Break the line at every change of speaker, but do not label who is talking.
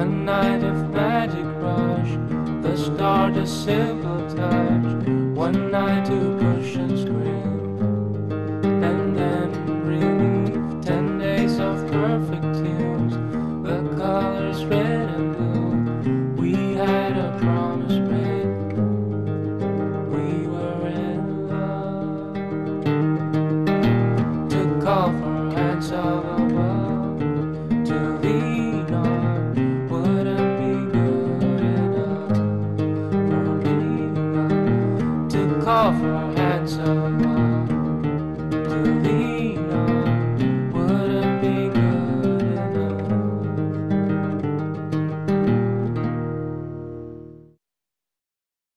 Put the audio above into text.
One night of magic rush, the start a simple touch. One night to push and scream, and then relief. Ten days of perfect tunes, the colors red and blue. We had a promise made. Call for of above, to lean